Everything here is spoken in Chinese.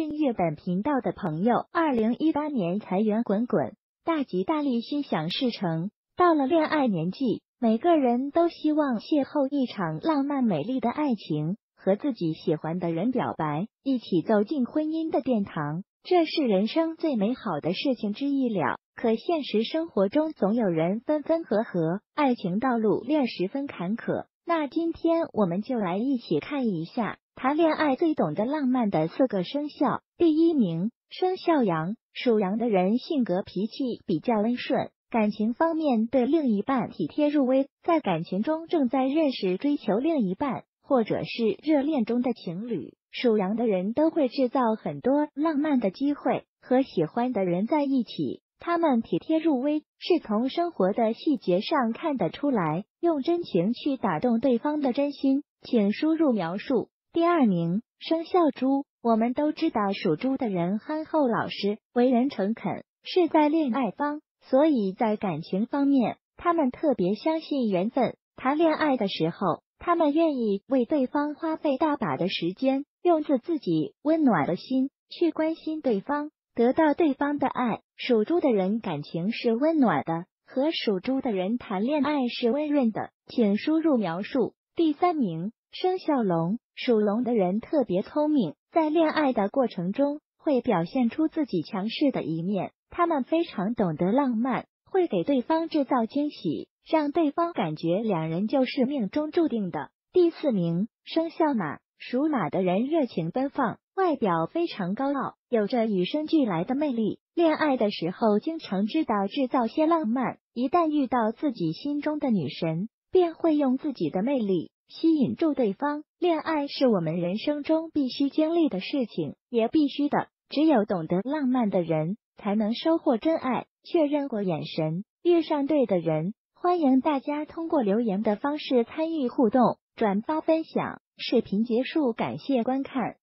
订阅本频道的朋友，二零一八年财源滚滚，大吉大利，心想事成。到了恋爱年纪，每个人都希望邂逅一场浪漫美丽的爱情，和自己喜欢的人表白，一起走进婚姻的殿堂，这是人生最美好的事情之一了。可现实生活中，总有人分分合合，爱情道路略十分坎坷。那今天我们就来一起看一下。谈恋爱最懂得浪漫的四个生肖，第一名生肖羊，属羊的人性格脾气比较温顺，感情方面对另一半体贴入微。在感情中正在认识、追求另一半，或者是热恋中的情侣，属羊的人都会制造很多浪漫的机会和喜欢的人在一起。他们体贴入微，是从生活的细节上看得出来，用真情去打动对方的真心。请输入描述。第二名生肖猪，我们都知道属猪的人憨厚老实，为人诚恳，是在恋爱方，所以在感情方面，他们特别相信缘分。谈恋爱的时候，他们愿意为对方花费大把的时间，用自自己温暖的心去关心对方，得到对方的爱。属猪的人感情是温暖的，和属猪的人谈恋爱是温润的。请输入描述。第三名生肖龙。属龙的人特别聪明，在恋爱的过程中会表现出自己强势的一面。他们非常懂得浪漫，会给对方制造惊喜，让对方感觉两人就是命中注定的。第四名生肖马，属马的人热情奔放，外表非常高傲，有着与生俱来的魅力。恋爱的时候经常知道制造些浪漫，一旦遇到自己心中的女神，便会用自己的魅力。吸引住对方，恋爱是我们人生中必须经历的事情，也必须的。只有懂得浪漫的人，才能收获真爱。确认过眼神，遇上对的人。欢迎大家通过留言的方式参与互动、转发分享。视频结束，感谢观看。